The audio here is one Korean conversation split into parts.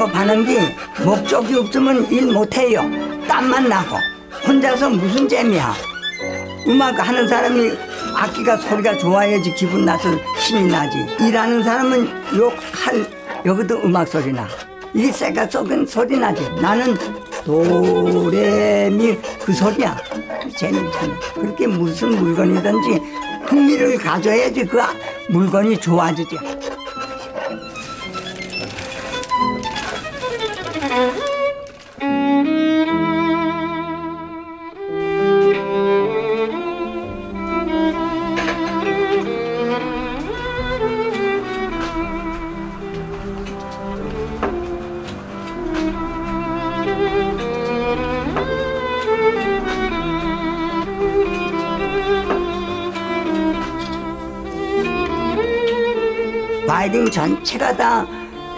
하는 게 목적이 없으면 일 못해요. 땀만 나고 혼자서 무슨 재미야. 음악 하는 사람이 악기가 소리가 좋아야지 기분 나서 신이 나지. 일하는 사람은 욕할 여기도 음악 소리 나. 이 새가 썩은 소리 나지. 나는 도레미 그 소리야. 재밌잖아. 그렇게 무슨 물건이든지 흥미를 가져야지 그 물건이 좋아지지. 바이올린 전체가 다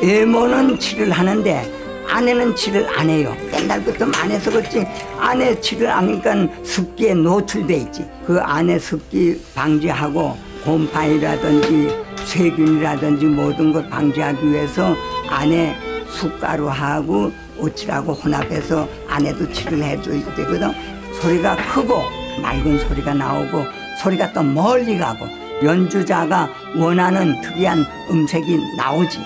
외부는 칠을 하는데 안에는 칠을 안 해요. 옛날부터 안에서 그렇지 안에 칠을 안 하니까 습기에 노출돼 있지. 그 안에 습기 방지하고 곰팡이라든지 세균이라든지 모든 걸 방지하기 위해서 안에 숯가루하고 옻칠하고 혼합해서 안에도 칠을 해줘야 되거든. 소리가 크고 맑은 소리가 나오고 소리가 또 멀리 가고 연주자가 원하는 특이한 음색이 나오지.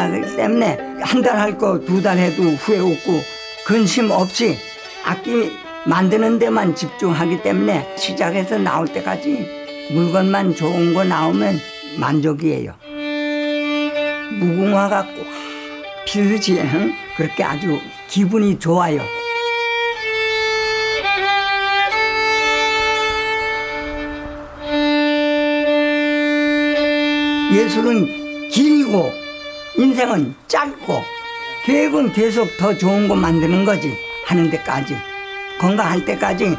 하기 때문에 한 달 할 거 두 달 해도 후회 없고 근심 없이 악기 만드는 데만 집중하기 때문에 시작해서 나올 때까지 물건만 좋은 거 나오면 만족이에요. 무궁화가 꽉 피듯이 응? 그렇게 아주 기분이 좋아요. 예술은 길고 인생은 짧고 계획은 계속 더 좋은 거 만드는 거지 하는 데까지 건강할 때까지